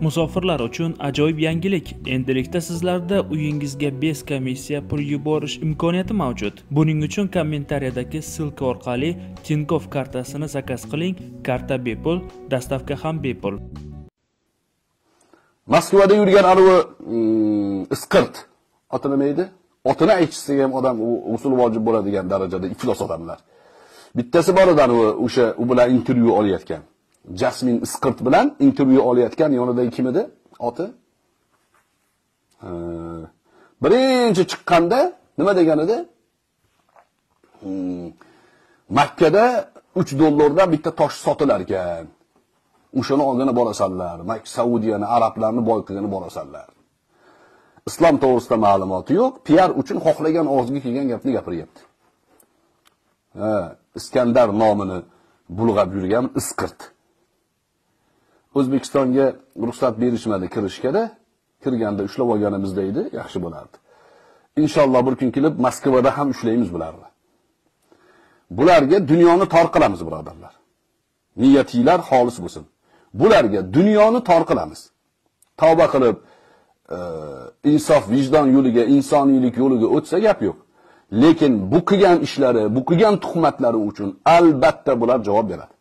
Musofirlar uchun ajoyib yangilik. Endilikda sizlarda uyingizga bez komissiya pul yuborish imkoniyati mavjud. Buning uchun kommentariyadagi ssilka orqali Tinkoff kartasini zakaz qiling. Karta bepul, dastavka ham bepul. Moskvada yurgan anavi mm, isqirt oti nima edi? Otini aytishsa ham odam u usul vojib bo'ladigan darajada iflos odamlar. Bittasi bor edi anavi o'sha u bilan intervyu olayotgan. Jasmin Isqirt bilan intervyu olayotgan yonidagi kim edi? Oti? Birinchi chiqqanda nima degan edi? Hmm. Makkada 3 dollardan bitta tosh sotilar ekan. O'shani olgani borasanlar. Mak Saudiyani, arablarni boy qilgani borasanlar. Islom to'g'risida ma'lumoti yo'q, PR uchun xohlagan og'ziga kelgan gapni gapiryapti. Ha, Iskandar nomini bulg'ab yurgan Isqirt. O'zbekistonga ruxsat berishmadi kirishga-da, kirganda ushlab olganimizda edi, yaxshi bo'lardi. Inshaalloh bir kun kelib Moskvada ham ushlaymiz bularni. Bularga dunyoni tor qilamiz, birodarlar. Niyatinglar xolis bo'lsin. Bularga dunyoni tor qilamiz. Tavba qilib, e, insof, vijdon yo'liga, insoniylik yo'liga o'tsa gap yo'q. Lekin bu qilgan ishlari, bu qilgan tuhmatlari uchun albatta bular javob beradi.